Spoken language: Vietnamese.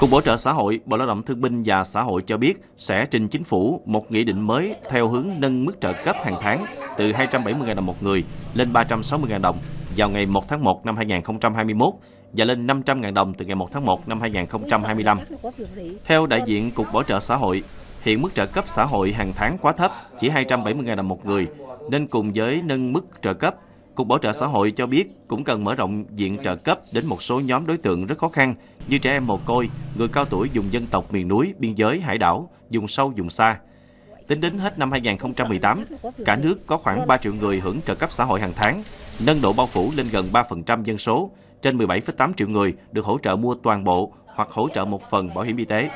Cục Bảo trợ xã hội, Bộ Lao động Thương binh và Xã hội cho biết sẽ trình chính phủ một nghị định mới theo hướng nâng mức trợ cấp hàng tháng từ 270.000 đồng một người lên 360.000 đồng vào ngày 1 tháng 1 năm 2021 và lên 500.000 đồng từ ngày 1 tháng 1 năm 2025. Theo đại diện Cục Bảo trợ xã hội, hiện mức trợ cấp xã hội hàng tháng quá thấp, chỉ 270.000 đồng một người, nên cùng với nâng mức trợ cấp, Cục Bảo trợ xã hội cho biết cũng cần mở rộng diện trợ cấp đến một số nhóm đối tượng rất khó khăn như trẻ em mồ côi, người cao tuổi dùng dân tộc miền núi, biên giới, hải đảo, dùng sâu, dùng xa. Tính đến hết năm 2018, cả nước có khoảng 3 triệu người hưởng trợ cấp xã hội hàng tháng, nâng độ bao phủ lên gần 3% dân số, trên 17,8 triệu người được hỗ trợ mua toàn bộ hoặc hỗ trợ một phần bảo hiểm y tế.